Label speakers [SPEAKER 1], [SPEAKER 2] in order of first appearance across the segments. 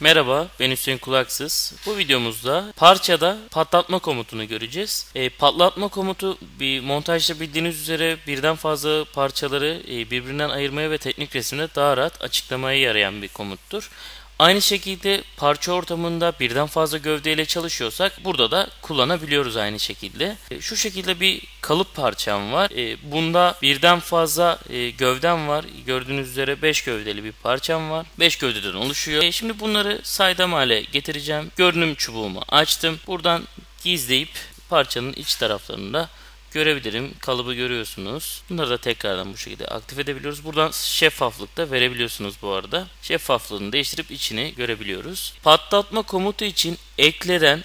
[SPEAKER 1] Merhaba ben Hüseyin Kulaksız. Bu videomuzda parçada patlatma komutunu göreceğiz. E, patlatma komutu bir montajda bildiğiniz üzere birden fazla parçaları e, birbirinden ayırmaya ve teknik resimde daha rahat açıklamaya yarayan bir komuttur. Aynı şekilde parça ortamında birden fazla gövdeyle çalışıyorsak burada da kullanabiliyoruz aynı şekilde. E, şu şekilde bir kalıp parçam var. E, bunda birden fazla e, gövdem var. Gördüğünüz üzere 5 gövdeli bir parçam var. 5 gövdeden oluşuyor. Şimdi bunları saydam hale getireceğim. Görünüm çubuğumu açtım. Buradan gizleyip parçanın iç taraflarında görebilirim. Kalıbı görüyorsunuz. Bunları da tekrardan bu şekilde aktif edebiliyoruz. Buradan şeffaflık da verebiliyorsunuz bu arada. Şeffaflığını değiştirip içini görebiliyoruz. Patlatma komutu için ekleden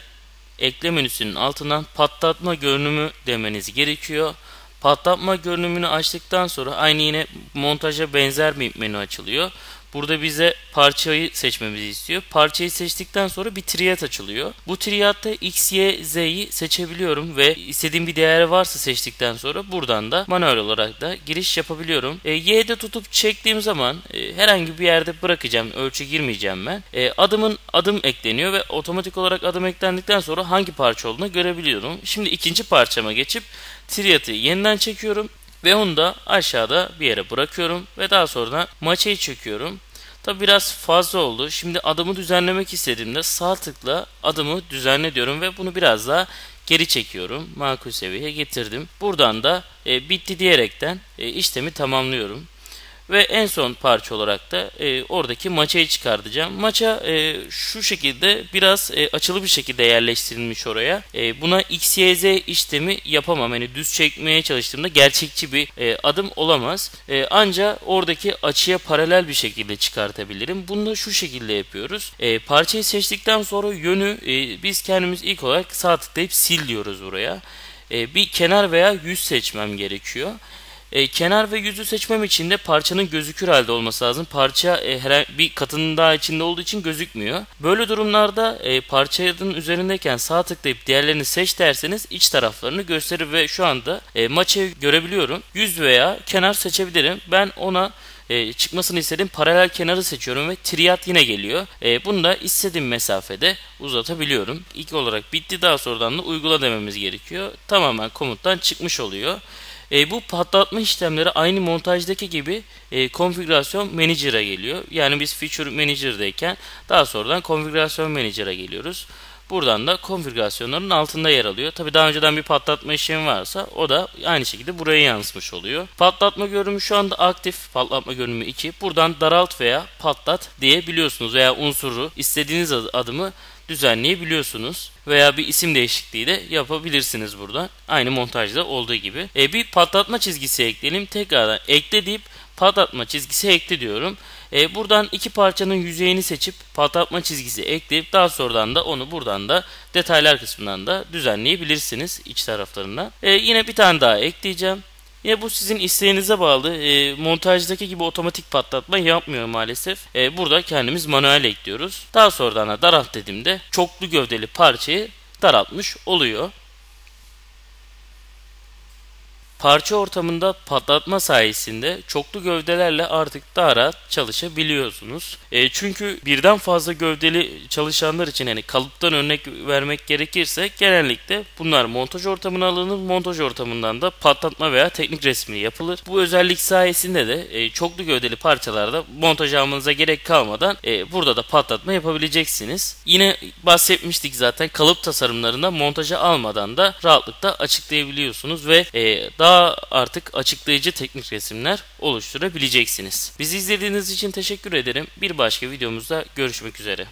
[SPEAKER 1] ekle menüsünün altından patlatma görünümü demeniz gerekiyor. Patlatma görünümünü açtıktan sonra aynı yine montaja benzer bir menü açılıyor. Burada bize parçayı seçmemizi istiyor. Parçayı seçtikten sonra bir triyat açılıyor. Bu triyatta X, Y, Z'yi seçebiliyorum ve istediğim bir değer varsa seçtikten sonra buradan da manuel olarak da giriş yapabiliyorum. E, Y'de tutup çektiğim zaman e, herhangi bir yerde bırakacağım. Ölçü girmeyeceğim ben. E, adımın adım ekleniyor ve otomatik olarak adım eklendikten sonra hangi parça olduğunu görebiliyorum. Şimdi ikinci parçama geçip triyatı yeniden çekiyorum. Ve onu da aşağıda bir yere bırakıyorum ve daha sonra maçayı çekiyorum. Tabi biraz fazla oldu. Şimdi adımı düzenlemek istediğimde sağ tıkla adımı düzenle diyorum ve bunu biraz daha geri çekiyorum. Makul seviyeye getirdim. Buradan da e, bitti diyerekten e, işlemi tamamlıyorum. Ve en son parça olarak da e, oradaki maçayı çıkartacağım. Maça e, şu şekilde biraz e, açılı bir şekilde yerleştirilmiş oraya. E, buna X, Y, Z işlemi yapamam. Yani düz çekmeye çalıştığımda gerçekçi bir e, adım olamaz. E, ancak oradaki açıya paralel bir şekilde çıkartabilirim. Bunu da şu şekilde yapıyoruz. E, parçayı seçtikten sonra yönü e, biz kendimiz ilk olarak sağ tıklayıp sil diyoruz buraya. E, bir kenar veya yüz seçmem gerekiyor. E, kenar ve yüzü seçmem için de parçanın gözükür halde olması lazım. Parça e, her bir katının daha içinde olduğu için gözükmüyor. Böyle durumlarda e, parçanın üzerindeyken sağ tıklayıp diğerlerini seç derseniz iç taraflarını gösterir ve şu anda e, maçı görebiliyorum. Yüz veya kenar seçebilirim. Ben ona e, çıkmasını istediğim paralel kenarı seçiyorum ve triyat yine geliyor. E, bunu da istediğim mesafede uzatabiliyorum. İlk olarak bitti daha sonradan da uygula dememiz gerekiyor. Tamamen komuttan çıkmış oluyor. E, bu patlatma işlemleri aynı montajdaki gibi e, konfigürasyon manager'a geliyor. Yani biz feature manager'dayken daha sonradan konfigürasyon manager'a geliyoruz. Buradan da konfigürasyonların altında yer alıyor. Tabi daha önceden bir patlatma işlemi varsa o da aynı şekilde buraya yansımış oluyor. Patlatma görünümü şu anda aktif. Patlatma görünümü 2. Buradan daralt veya patlat diyebiliyorsunuz veya unsuru istediğiniz adımı düzenleyebiliyorsunuz. Veya bir isim değişikliği de yapabilirsiniz burada. Aynı montajda olduğu gibi. E, bir patlatma çizgisi ekleyelim. Tekrardan ekle deyip patlatma çizgisi ekle diyorum. E, buradan iki parçanın yüzeyini seçip patlatma çizgisi ekleyip daha sonradan da onu buradan da detaylar kısmından da düzenleyebilirsiniz iç taraflarından. E, yine bir tane daha ekleyeceğim. Yine bu sizin isteğinize bağlı. E, montajdaki gibi otomatik patlatma yapmıyor maalesef. E, burada kendimiz manuel ekliyoruz. Daha sonradan da daralt dediğimde çoklu gövdeli parçayı daraltmış oluyor. Parça ortamında patlatma sayesinde çoklu gövdelerle artık daha rahat çalışabiliyorsunuz. E, çünkü birden fazla gövdeli çalışanlar için hani kalıptan örnek vermek gerekirse genellikle bunlar montaj ortamına alınır. Montaj ortamından da patlatma veya teknik resmi yapılır. Bu özellik sayesinde de e, çoklu gövdeli parçalarda montaj almanıza gerek kalmadan e, burada da patlatma yapabileceksiniz. Yine bahsetmiştik zaten kalıp tasarımlarında montaja almadan da rahatlıkla açıklayabiliyorsunuz ve e, daha daha artık açıklayıcı teknik resimler oluşturabileceksiniz. Bizi izlediğiniz için teşekkür ederim. Bir başka videomuzda görüşmek üzere.